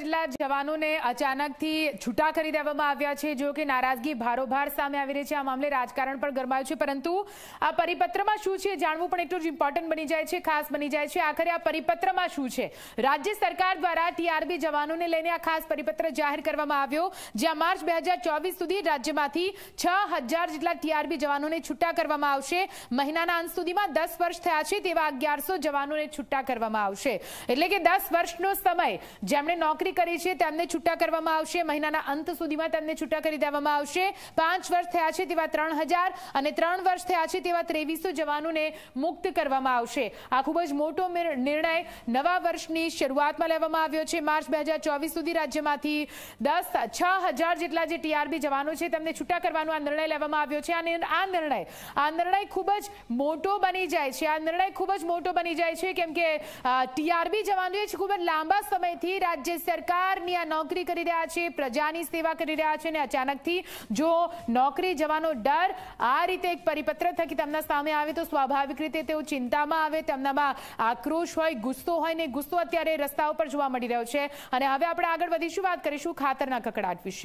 જેટલા જવાનોને અચાનકથી છૂટા કરી દેવામાં આવ્યા છે. જો કે નારાજગી ભારોભાર સામે આવી રહી છે. આ મામલે રાજકારણ પણ ગરમાયું છે. પરંતુ આ પરિપત્રમાં શું છે જાણવું પણ એટલું જ ઇમ્પોર્ટન્ટ બની જાય છે, ખાસ બની જાય છે. આખરે આ પરિપત્રમાં શું છે? રાજ્ય સરકાર દ્વારા ટીઆરબી જવાનોને લઈને આ ખાસ પરિપત્ર જાહેર કરવામાં આવ્યો, જ્યાં માર્ચ બે સુધી રાજ્યમાંથી છ જેટલા ટીઆરબી જવાનોને છૂટા કરવામાં આવશે. મહિનાના અંત સુધીમાં દસ વર્ષ થયા છે, તેવા અગિયારસો જવાનોને છૂટા કરવામાં આવશે. એટલે કે દસ વર્ષનો સમય જેમણે નોકરી કરી છે, તેમને છૂટા કરવામાં આવશે. મહિનાના અંત સુધીમાં તેમને છૂટા કરી દેવામાં આવશે. પાંચ વર્ષ થયા છે તેવા ત્રણ અને ત્રણ વર્ષ થયા છે તેવા ત્રેવીસો જવાનોને મુક્ત કરવામાં આવશે. આ ખૂબ જ મોટો નિર્ણય નવા વર્ષની શરૂઆતમાં લેવામાં આવ્યો છે. માર્ચ બે સુધી રાજ્યમાંથી દસ, છ જેટલા જે ટીઆરબી જવાનો છે, તેમને છૂટા કરવાનો આ નિર્ણય લેવામાં આવ્યો છે. અને આ નિર્ણય આ નિર્ણય ખૂબ જ મોટો બની જાય છે. આ નિર્ણય ખૂબ જ મોટો બની જાય છે. કેમ કે ટીઆરબી જવાનો ખૂબ જ લાંબા સમયથી રાજ્ય સરકારની આ નોકરી કરી રહ્યા છે, પ્રજાની સેવા કરી રહ્યા છે અને અચાનકથી જો નોકરી જવાનો ડર આ રીતે એક પરિપત્ર થકી તેમના સામે આવે તો સ્વાભાવિક રીતે તેઓ ચિંતામાં આવે, તેમનામાં આક્રોશ હોય, ગુસ્સો હોય ને ગુસ્સો અત્યારે રસ્તા ઉપર જોવા મળી રહ્યો છે. અને હવે આપણે આગળ વધીશું, વાત કરીશું ખાતરના કકડાટ વિશે.